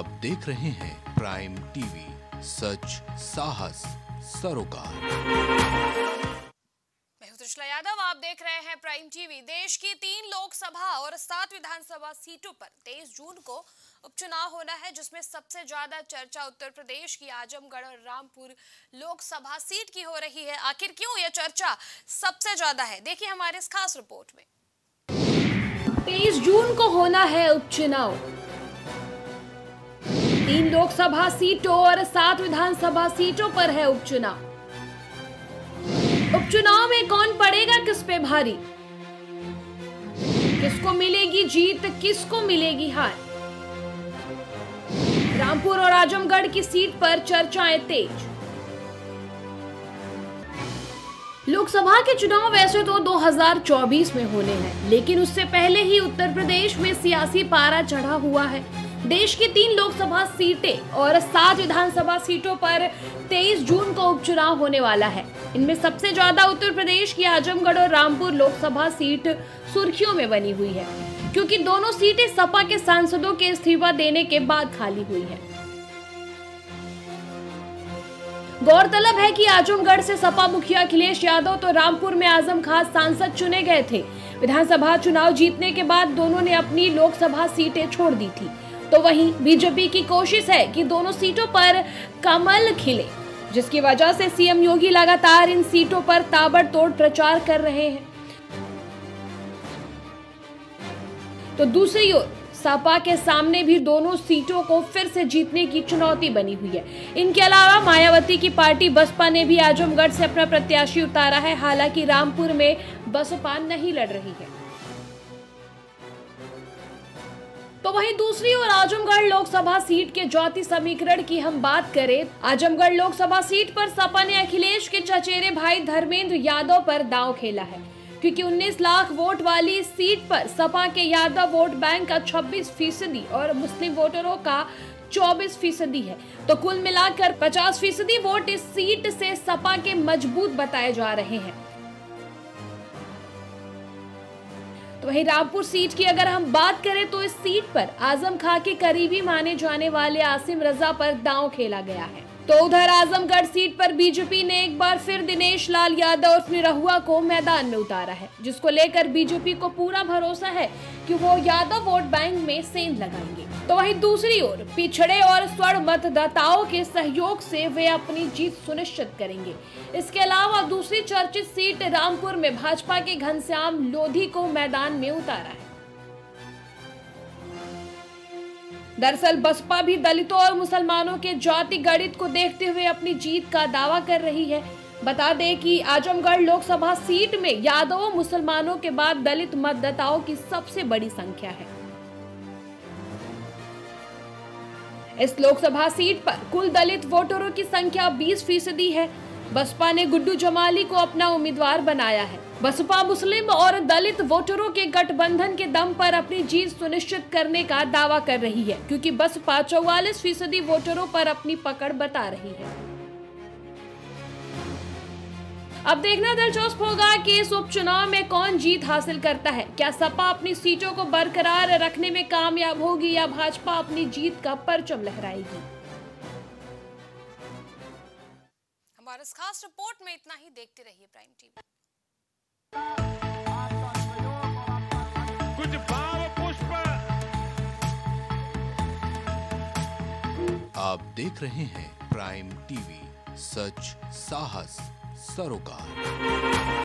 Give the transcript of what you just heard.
आप देख रहे हैं प्राइम टीवी सच साहस सरोकार। मैं हूँ यादव आप देख रहे हैं प्राइम टीवी देश की तीन लोकसभा और सात विधानसभा सीटों पर 23 जून को उपचुनाव होना है जिसमें सबसे ज़्यादा चर्चा उत्तर प्रदेश की आजमगढ़ और रामपुर लोकसभा सीट की हो रही है। आखिर क्यों यह चर्चा सबसे ज़्यादा है? देखिए हमारे इस खास रिपोर्ट में। तेईस जून को होना है उपचुनाव। तीन लोकसभा सीटों और सात विधानसभा सीटों पर है उपचुनाव। उपचुनाव में कौन पड़ेगा किस पे भारी? किसको मिलेगी जीत, किसको मिलेगी हार? रामपुर और आजमगढ़ की सीट पर चर्चाएँ तेज। लोकसभा के चुनाव वैसे तो 2024 में होने हैं, लेकिन उससे पहले ही उत्तर प्रदेश में सियासी पारा चढ़ा हुआ है। देश की तीन लोकसभा सीटें और सात विधानसभा सीटों पर 23 जून को उपचुनाव होने वाला है। इनमें सबसे ज़्यादा उत्तर प्रदेश की आजमगढ़ और रामपुर लोकसभा सीट सुर्खियों में बनी हुई है, क्योंकि दोनों सीटें सपा के सांसदों के इस्तीफा देने के बाद खाली हुई है। गौरतलब है कि आजमगढ़ से सपा मुखिया अखिलेश यादव तो रामपुर में आज़म खास सांसद चुने गए थे। विधानसभा चुनाव जीतने के बाद दोनों ने अपनी लोकसभा सीटें छोड़ दी थी। तो वहीं बीजेपी की कोशिश है कि दोनों सीटों पर कमल खिले, जिसकी वजह से सीएम योगी लगातार इन सीटों पर ताबड़तोड़ प्रचार कर रहे हैं। तो दूसरी ओर, सपा के सामने भी दोनों सीटों को फिर से जीतने की चुनौती बनी हुई है। इनके अलावा मायावती की पार्टी बसपा ने भी आजमगढ़ से अपना प्रत्याशी उतारा है। हालाँकि रामपुर में बसपा नहीं लड़ रही है। तो वहीं दूसरी ओर आजमगढ़ लोकसभा सीट के ज्योति समीकरण की हम बात करें, आजमगढ़ लोकसभा सीट पर सपा ने अखिलेश के चचेरे भाई धर्मेंद्र यादव पर दांव खेला है, क्योंकि 19 लाख वोट वाली इस सीट पर सपा के यादव वोट बैंक का 26 फ़ीसदी और मुस्लिम वोटरों का 24 फ़ीसदी है। तो कुल मिलाकर 50 फ़ीसदी वोट इस सीट से सपा के मज़बूत बताए जा रहे हैं। तो वहीं रामपुर सीट की अगर हम बात करें तो इस सीट पर आज़म खां के करीबी माने जाने वाले आसिम रजा पर दांव खेला गया है। तो उधर आजमगढ़ सीट पर बीजेपी ने एक बार फिर दिनेश लाल यादव और निरहुआ को मैदान में उतारा है, जिसको लेकर बीजेपी को पूरा भरोसा है कि वो यादव वोट बैंक में सेंध लगाएँगे। तो वहीं दूसरी ओर, पिछड़े और स्वर्ण मतदाताओं के सहयोग से वे अपनी जीत सुनिश्चित करेंगे। इसके अलावा दूसरी चर्चित सीट रामपुर में भाजपा के घनश्याम लोधी को मैदान में उतारा है। दरअसल बसपा भी दलितों और मुसलमानों के जाति गणित को देखते हुए अपनी जीत का दावा कर रही है। बता दें कि आजमगढ़ लोकसभा सीट में यादवों, मुसलमानों के बाद दलित मतदाताओं की सबसे बड़ी संख्या है। इस लोकसभा सीट पर कुल दलित वोटरों की संख्या 20 फ़ीसदी है। बसपा ने गुड्डू जमाली को अपना उम्मीदवार बनाया है। बसपा मुस्लिम और दलित वोटरों के गठबंधन के दम पर अपनी जीत सुनिश्चित करने का दावा कर रही है, क्योंकि बसपा चौवालीस फ़ीसदी वोटरों पर अपनी पकड़ बता रही है। अब देखना दिलचस्प होगा कि इस उपचुनाव में कौन जीत हासिल करता है। क्या सपा अपनी सीटों को बरकरार रखने में कामयाब होगी या भाजपा अपनी जीत का परचम लहराएगी? हमारे इस खास रिपोर्ट में इतना ही। देखते रहिए प्राइम टीवी। कुछ भाव पुष्प। आप देख रहे हैं प्राइम टीवी सच साहस सरोकार।